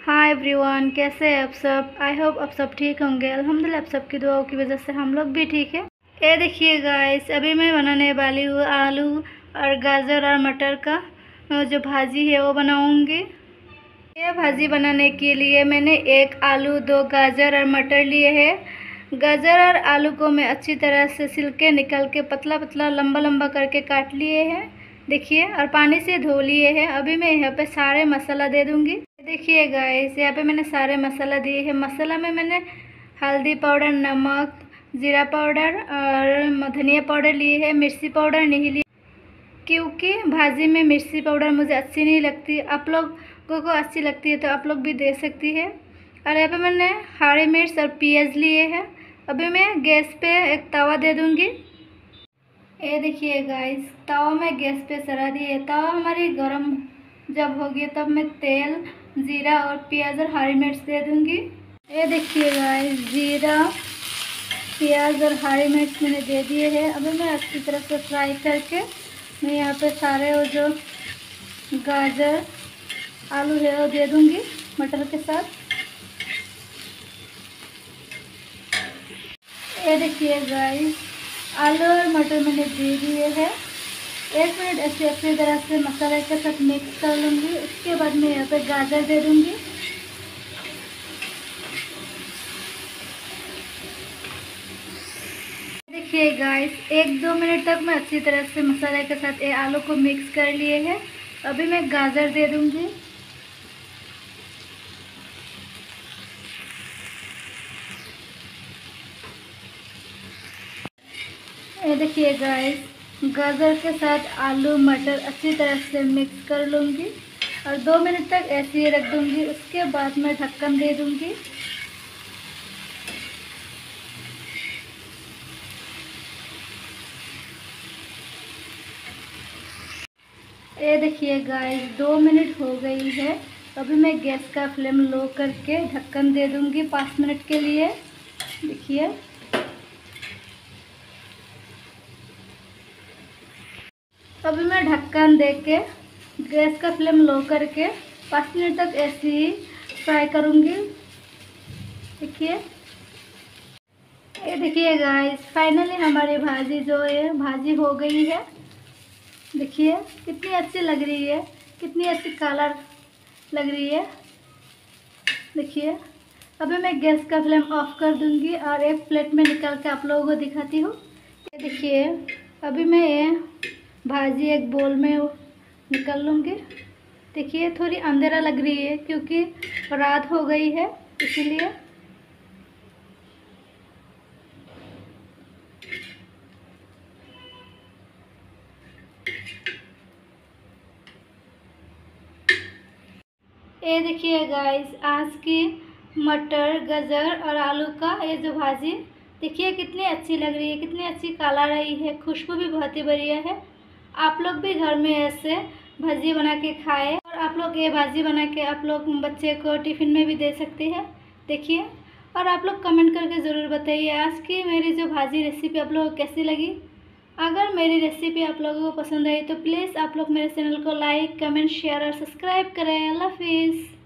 Hi everyone कैसे हैं आप सब? आई होप आप सब ठीक होंगे। अल्हम्दुलिल्लाह आप सब की दुआओं की वजह से हम लोग भी ठीक है। ये देखिए गाइस अभी मैं बनाने वाली हूँ आलू और गाजर और मटर का। जो भाजी है वो बनाऊँगी। ये भाजी बनाने के लिए मैंने एक आलू, दो गाजर और मटर लिए हैं। गाजर और आलू को मैं अच्छी तरह से सिलके निकल के पतला पतला लंबा लंबा करके काट लिए हैं। देखिए, और पानी से धो लिए हैं। अभी मैं यहाँ पे सारे मसाला दे दूँगी। देखिए गाइस यहाँ पे मैंने सारे मसाला दिए हैं। मसाला में मैंने हल्दी पाउडर, नमक, ज़ीरा पाउडर और धनिया पाउडर लिए है, मिर्ची पाउडर नहीं लिए। क्योंकि भाजी में मिर्ची पाउडर मुझे अच्छी नहीं लगती, आप लोगों को अच्छी लगती है तो आप लोग भी दे सकती है। और यहाँ पे मैंने हरी मिर्च और प्याज लिए हैं। अभी मैं गैस पे एक तवा दे दूँगी। ये देखिए गाइस तवा मैं गैस पे सरा दिए तवा हमारी गर्म जब होगी तब मैं तेल ज़ीरा और प्याज और हरी मिर्च दे दूँगी। ये देखिए गाइस ज़ीरा, प्याज और हरी मिर्च मैंने दे दिए हैं। अभी मैं अच्छी तरह से फ्राई करके मैं यहाँ पे सारे वो जो गाजर, आलू है वो दे दूँगी मटर के साथ। ये देखिए गाइस आलू और मटर मैंने दे दिए हैं। एक मिनट ऐसे अच्छी तरह से मसाले के साथ मिक्स कर लूँगी। उसके बाद मैं यहाँ पे गाजर दे दूँगी। देखिए गाइस एक दो मिनट तक मैं अच्छी तरह से मसाले के साथ ये आलू को मिक्स कर लिए हैं। अभी मैं गाजर दे दूँगी। देखिए गाइस गाजर के साथ आलू, मटर अच्छी तरह से मिक्स कर लूँगी और दो मिनट तक ऐसे ही रख दूँगी। उसके बाद मैं ढक्कन दे दूँगी। ये देखिए गाइस दो मिनट हो गई है। अभी मैं गैस का फ्लेम लो करके ढक्कन दे दूँगी पाँच मिनट के लिए। देखिए। अभी मैं ढक्कन दे के गैस का फ्लेम लो करके, पाँच मिनट तक ऐसे ही फ्राई करूँगी। देखिए। ये देखिए गाइस फाइनली हमारी भाजी जो है, भाजी हो गई है। देखिए, कितनी अच्छी लग रही है, कितनी अच्छी कलर लग रही है। देखिए, अभी मैं गैस का फ्लेम ऑफ़ कर दूँगी और एक प्लेट में निकाल के आप लोगों को दिखाती हूँ। ये देखिए, अभी मैं ये भाजी एक बोल में निकल लूँगी। देखिए, थोड़ी अंधेरा लग रही है क्योंकि रात हो गई है, इसीलिए। ये देखिए गाइस आज की मटर, गाजर और आलू का ये जो भाजी, देखिए कितनी अच्छी लग रही है, कितनी अच्छी काला रही है, खुशबू भी बहुत ही बढ़िया है। आप लोग भी घर में ऐसे भाजी बना के खाए और आप लोग ये भाजी बना के आप लोग बच्चे को टिफ़िन में भी दे सकते हैं, देखिए। और आप लोग कमेंट करके ज़रूर बताइए आज की मेरी जो भाजी रेसिपी आप लोगों को कैसी लगी। अगर मेरी रेसिपी आप लोगों को पसंद आई तो प्लीज़ आप लोग मेरे चैनल को लाइक कमेंट शेयर और सब्सक्राइब करें। अल्लाह हाफिज़।